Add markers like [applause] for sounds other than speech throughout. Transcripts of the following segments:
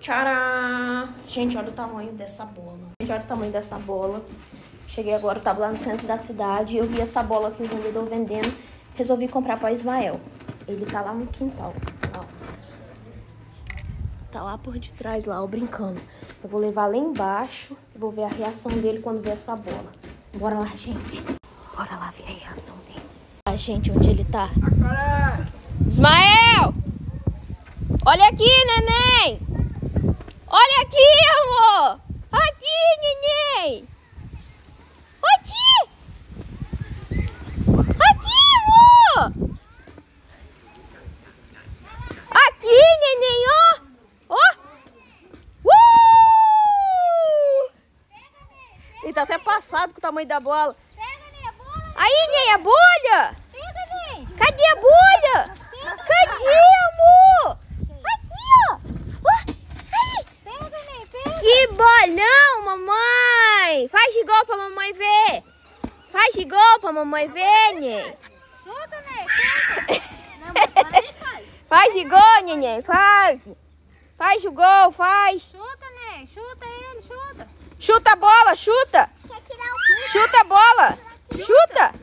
Tcharam! Gente, olha o tamanho dessa bola. Gente, olha o tamanho dessa bola. Cheguei agora, tava lá no centro da cidade. Eu vi essa bola aqui, o vendedor vendendo. Resolvi comprar para Ismael. Ele tá lá no quintal. Ó. Tá lá por detrás, lá, ó, brincando. Eu vou levar lá embaixo. e vou ver a reação dele quando ver essa bola. Bora lá, gente. Bora lá ver a reação dele. A gente, onde ele tá? Ismael! Olha aqui, neném! Olha aqui, amor! Aqui, neném! Aqui! Aqui, amor! Aqui, neném, ó! Ó! Uh! Ele tá até passado com o tamanho da bola. Aí, Ney, a bolha! Cadê a bolha? Cadê, amor? Aqui, ó! Ó! Aí! Que bolão, mamãe! Faz igual pra mamãe ver! Faz igual pra mamãe ver, Ney! Chuta, Ney, chuta. [laughs] Faz igual, neném! Faz! Faz o gol, faz! Chuta, Ney, chuta ele, chuta. Chuta a bola, chuta! Chuta a bola! Chuta!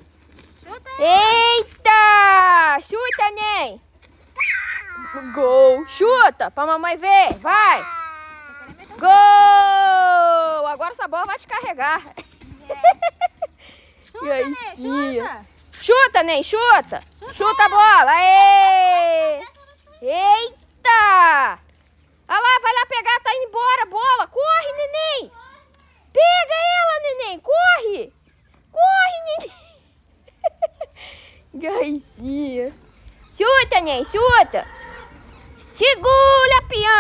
Chuta Eita! Chuta, Ney! Gol! Chuta pra mamãe ver! Vai! Gol! Essa bola vai te carregar. [laughs] Chuta, E aí, Ney, sim. chuta. Chuta, Ney, chuta! Chuta a bola! Aê! Eita! Olha lá, vai lá pegar, tá indo embora a bola! Corre, neném! Pega ela, neném! Corre! Corre, neném! [laughs] Gaicinha! Chuta, neném, chuta! Segura, peão!